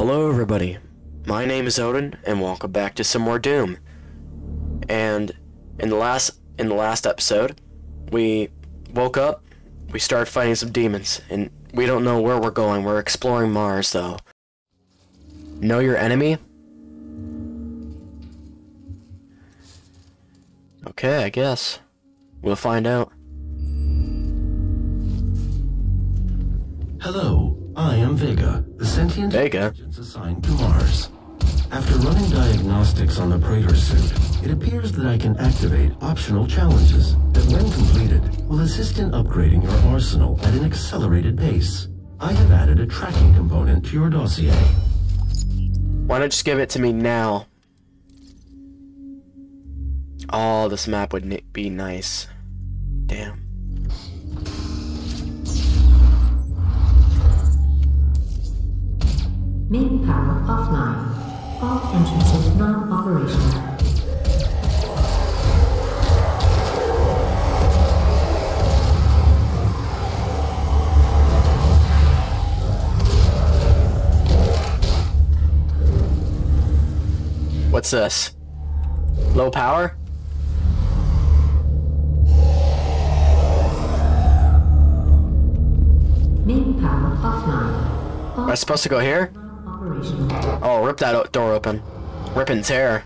Hello everybody, my name is Odin, and welcome back to some more Doom. And in the last in the last episode, we woke up, we started fighting some demons, and we don't know where we're going. We're exploring Mars though. Know your enemy? Okay, I guess. We'll find out. Hello, I am Vega, the sentient Vega? intelligence assigned to Mars. After running diagnostics on the Praetor suit, it appears that I can activate optional challenges that, when completed, will assist in upgrading your arsenal at an accelerated pace. I have added a tracking component to your dossier. Why not just give it to me now? Oh, this map would be nice. Damn. Main power offline. All entrances non-operational. What's this? Low power? Main power offline. Am I supposed to go here? Oh, rip that door open. Rip and tear.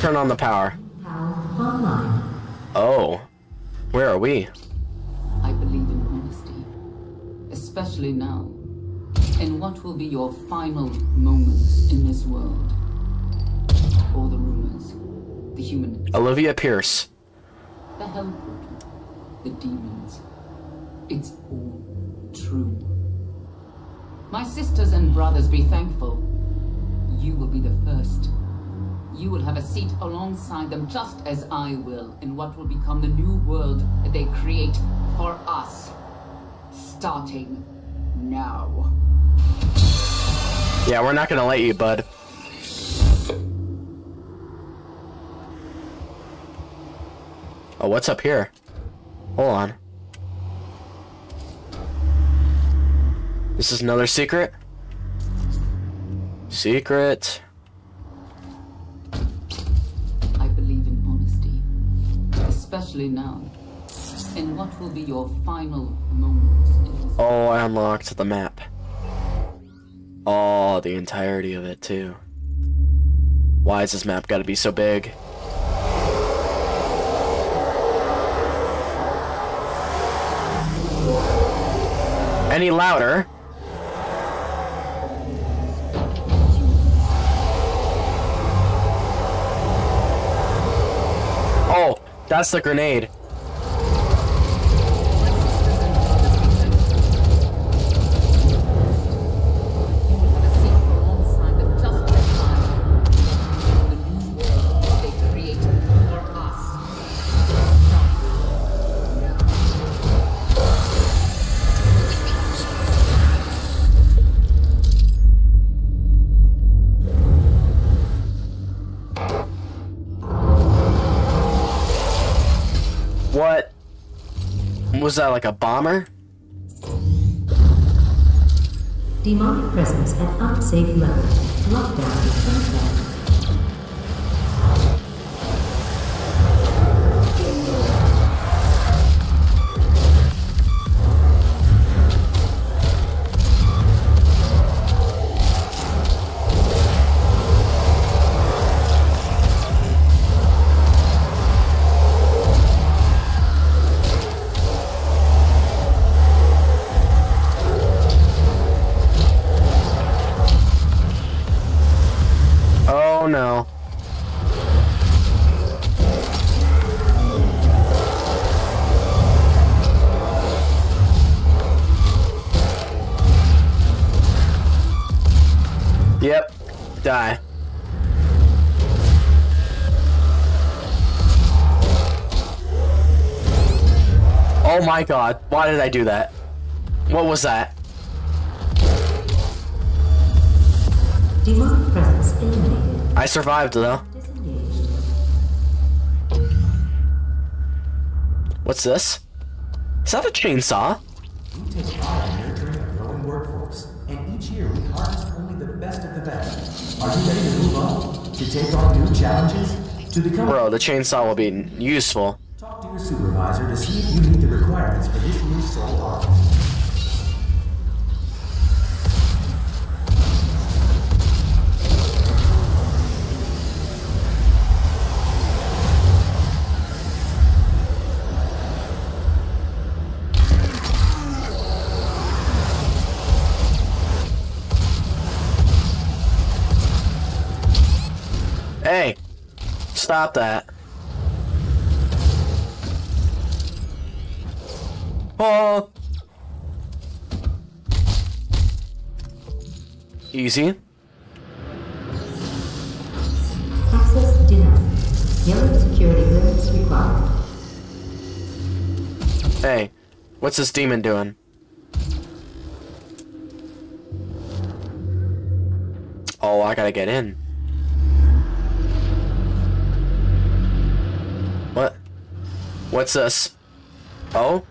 Turn on the power. power. Oh. Where are we? I believe in honesty, especially now, in what will be your final moments in this world. All the rumors, the human, Olivia Pierce. the hell the demons. It's all true. My sisters and brothers, be thankful. You will be the first. You will have a seat alongside them, just as I will, in what will become the new world that they create for us. Starting now. Yeah, we're not gonna let you, bud. Oh, what's up here? Hold on. This is another secret? Secret. Especially now, in what will be your final moments Oh, I unlocked the map. Oh, the entirety of it, too. Why is this map gotta be so big? Any louder? That's the grenade. Was that like a bomber? Demonic presence at unsafe level. Lockdown is. My god, why did I do that? What was that? Demonic presence eliminated. I survived though. What's this? Is that a chainsaw? We take pride in nurturing a growing workforce, and each year we harvest only the best of the best. Are you ready to move on? To take on new challenges? To become Bro, the chainsaw will be useful. Talk to your supervisor to see if you meet the requirements for this new. Hey, stop that. Oh. Easy. Access denied. Yellow security clearance required. Hey, what's this demon doing? Oh, I gotta get in. What? What's this? Oh?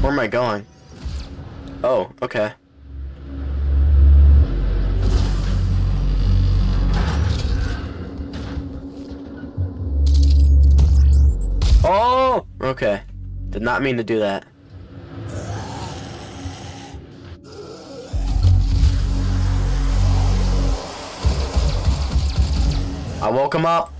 Where am I going? Oh, okay. Oh! Okay. Did not mean to do that. I woke him up.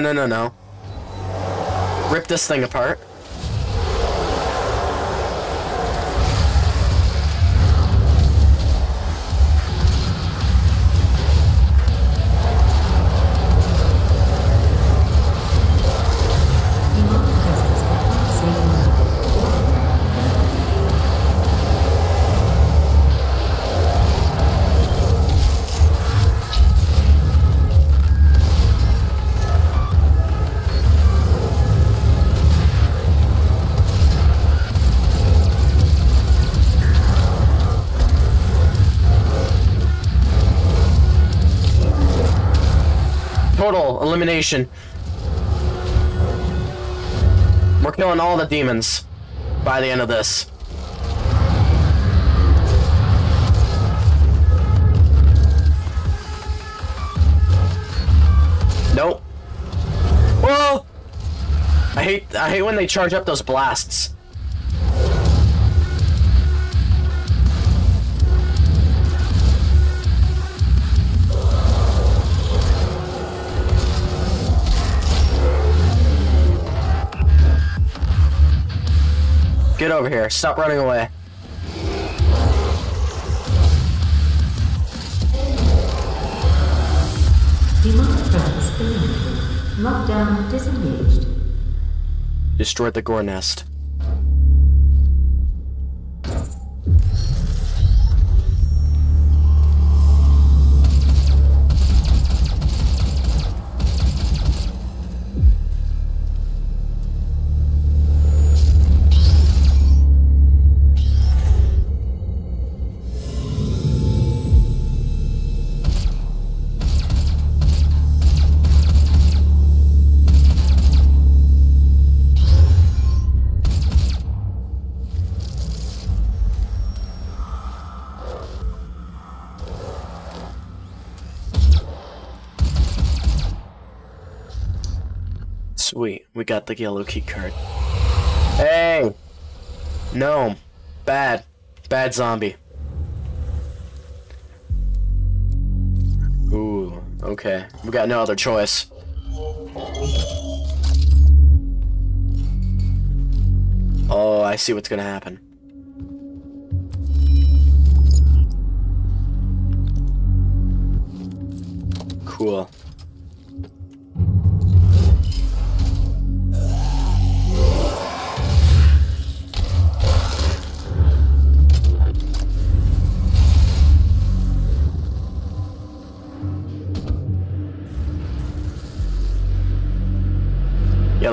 No, no, no, no. Rip this thing apart. Elimination. We're killing all the demons by the end of this. Nope. Whoa! I hate I hate when they charge up those blasts. Get over here. Stop running away. Demonic presence eliminated. Lockdown disengaged. Destroyed the gore nest. Sweet, we got the yellow key card. Hey! No. Bad. Bad zombie. Ooh, okay. We got no other choice. Oh, I see what's gonna happen. Cool.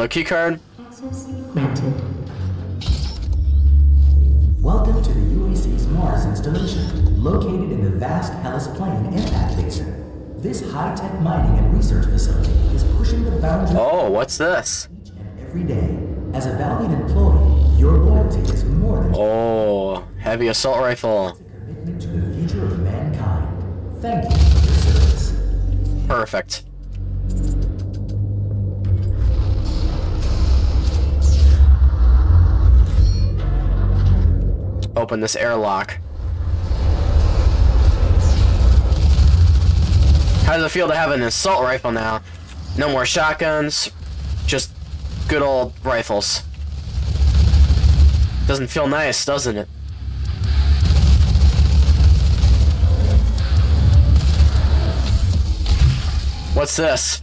Yellow key card. Access granted. Welcome to the UAC's Mars installation, located in the vast Hellas Plain impact basin. This high-tech mining and research facility is pushing the boundaries Oh, what's this? each and every day. As a valued employee, your loyalty is more than Oh, heavy assault rifle. a commitment to the future of mankind. Thank you for your service. Perfect. Open this airlock. How does it feel to have an assault rifle now? No more shotguns, just good old rifles. Doesn't feel nice, doesn't it? What's this?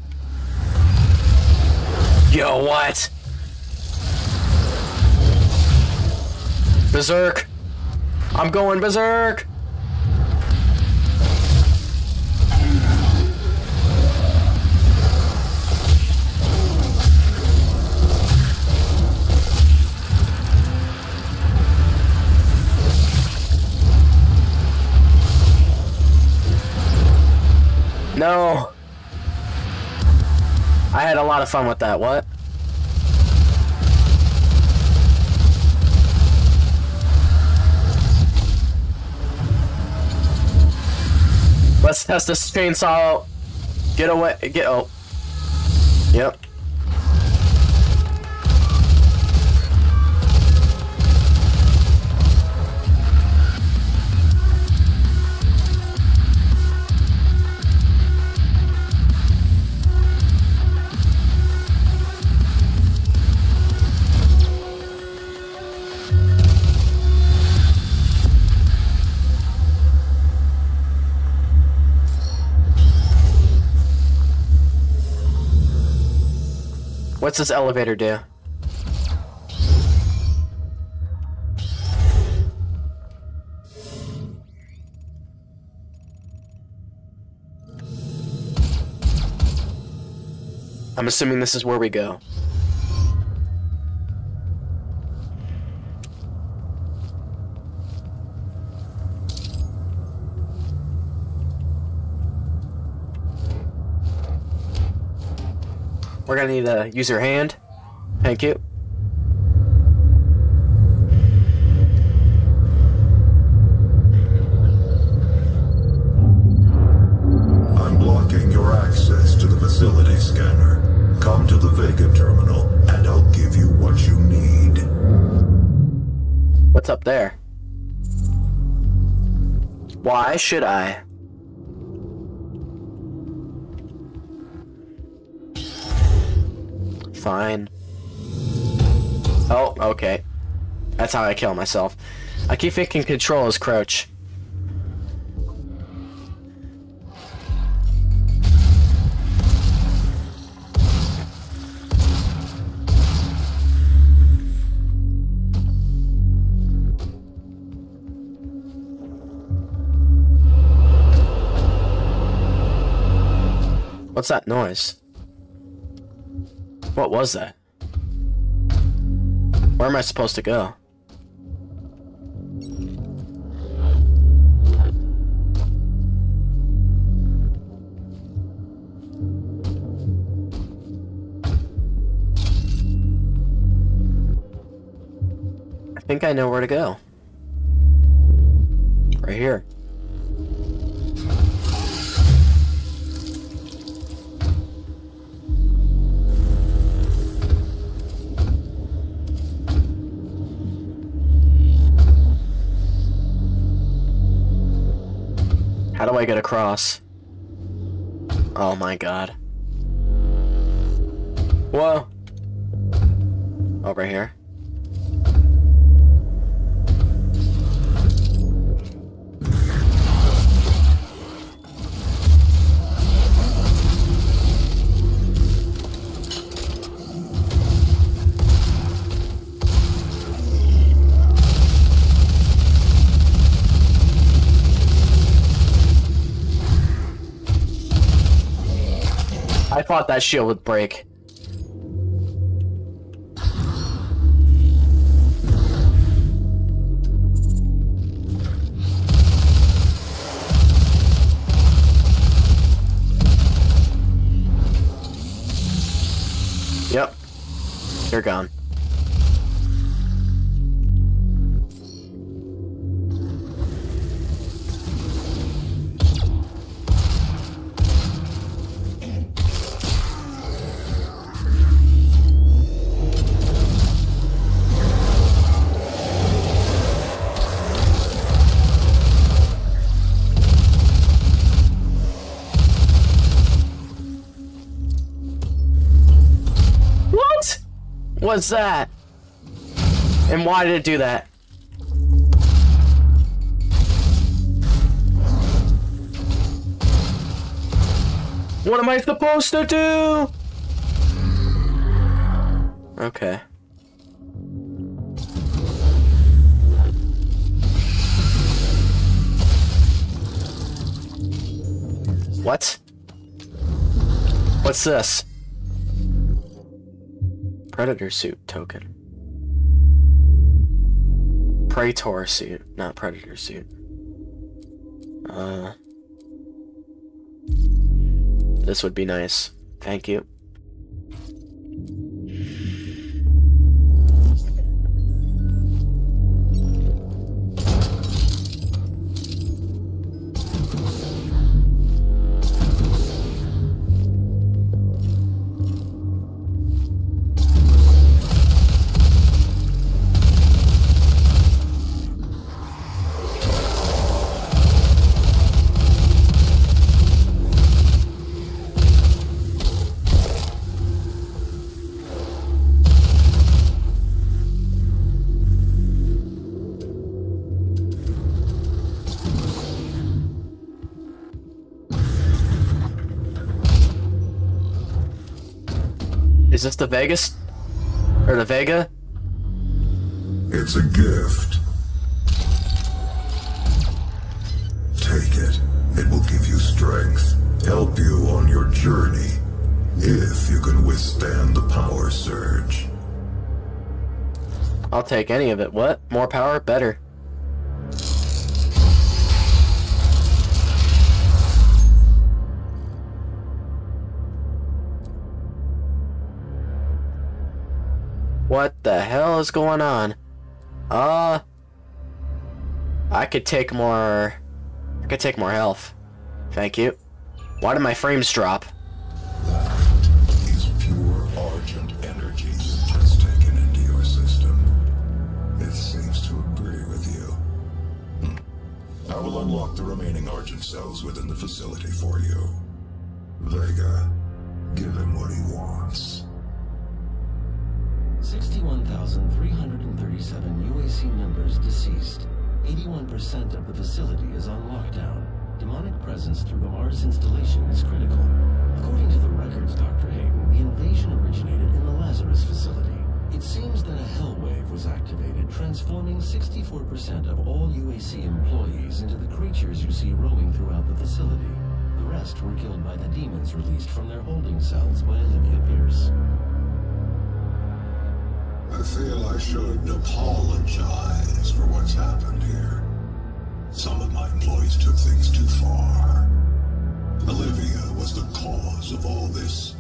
Yo, what? Berserk! I'm going berserk! No! I had a lot of fun with that. What? Let's test this chainsaw out. Get away. Get. Oh. Yep. What's this elevator do? I'm assuming this is where we go. We're gonna need to use your hand. Thank you. I'm blocking your access to the facility scanner. Come to the Vega terminal, and I'll give you what you need. What's up there? Why should I? Fine. Oh, okay. That's how I kill myself. I keep thinking control is crouch. What's that noise? What was that? Where am I supposed to go? I think I know where to go. Right here. How do I get across? Oh my god. Whoa. Over here. I thought that shield would break. Yep. You're gone. What's that? And why did it do that? What am I supposed to do? Okay. What? What's this? Predator suit token. Praetor suit, not predator suit. Uh. This would be nice. Thank you. Is this the Vegas? Or the Vega? It's a gift. Take it. It will give you strength, help you on your journey, if you can withstand the power surge. I'll take any of it. What? More power? Better. What the hell is going on? Uh... I could take more... I could take more health. Thank you. Why did my frames drop? That is pure Argent energy you've taken into your system. It seems to agree with you. I will unlock the remaining Argent cells within the facility for you. Vega, give him what he wants. 61,337 UAC members deceased. 81% of the facility is on lockdown. Demonic presence through the Mars installation is critical. According to the records, Dr. Hayden, the invasion originated in the Lazarus facility. It seems that a hell wave was activated, transforming 64% of all UAC employees into the creatures you see roaming throughout the facility. The rest were killed by the demons released from their holding cells by Olivia Pierce. I feel I should apologize for what's happened here. Some of my employees took things too far. Olivia was the cause of all this,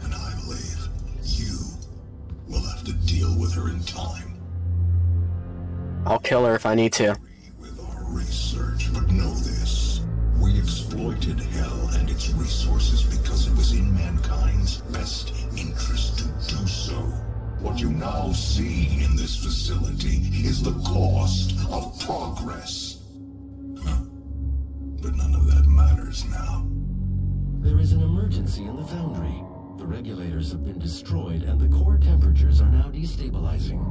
and I believe you will have to deal with her in time. I'll kill her if I need to. With our research, but know this. We exploited Hell and its resources because it was in mankind's What you now see in this facility is the cost of progress. Huh. But none of that matters now. There is an emergency in the foundry. The regulators have been destroyed and the core temperatures are now destabilizing.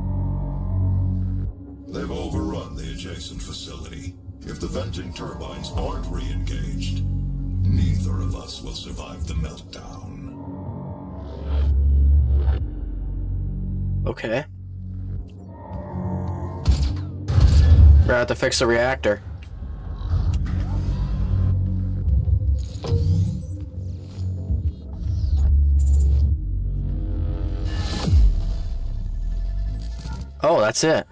They've overrun the adjacent facility. If the venting turbines aren't re-engaged, neither of us will survive the meltdown. Okay. We're gonna have to fix the reactor. Oh, that's it.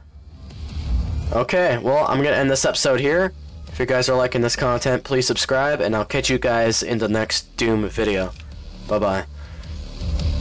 Okay, well, I'm gonna end this episode here. If you guys are liking this content, please subscribe, and I'll catch you guys in the next Doom video. Bye-bye.